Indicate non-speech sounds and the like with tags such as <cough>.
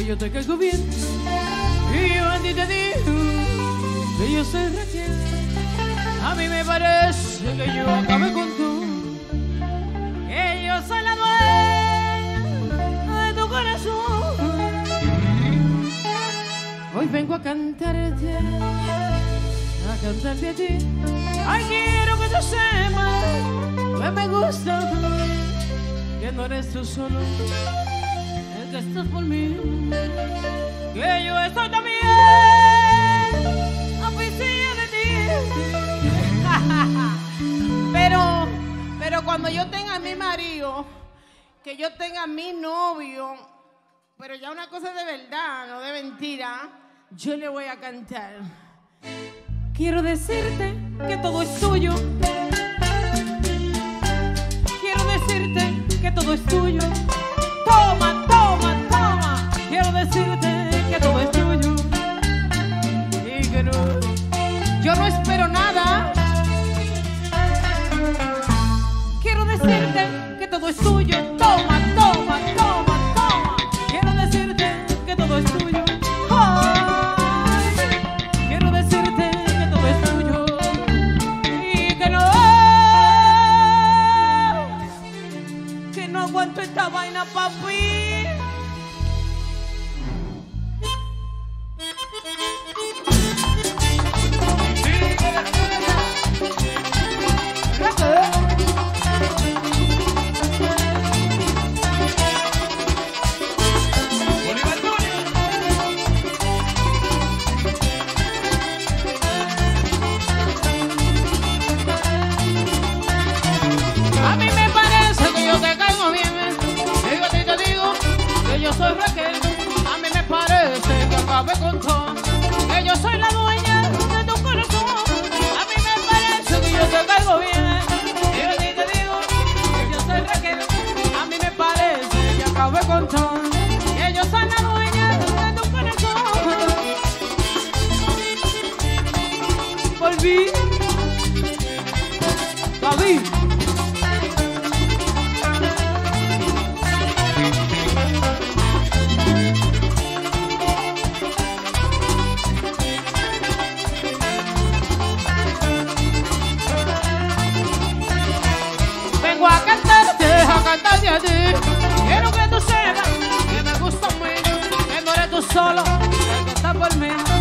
que yo te caigo bien. Y yo a ti te digo que yo soy Raquel. A mí me parece que yo acabé con tú. Que yo soy la dueña de tu corazón. Hoy vengo a cantarte, a cantarte a ti. Ay, quiero que tú sepas que me gusta, que no eres tú solo, que estás mí. Que yo estoy también oficina de ti. <laughs> Pero, pero cuando yo tenga a mi marido, que yo tenga a mi novio, pero ya una cosa de verdad, no de mentira, yo le voy a cantar. Quiero decirte que todo es tuyo. Quiero decirte que todo es tuyo. Toma. Yo no espero nada. quiero decirte que todo es tuyo. Toma, toma, toma, toma. Quiero decirte que todo es tuyo. Quiero decirte que yo soy la dueña de tu corazón. A mí me parece que yo te caigo bien. Y a ti te digo que yo soy Raquel. A mí me parece que acabé con todo. Que yo soy la dueña de tu corazón. Volví. Vengo el que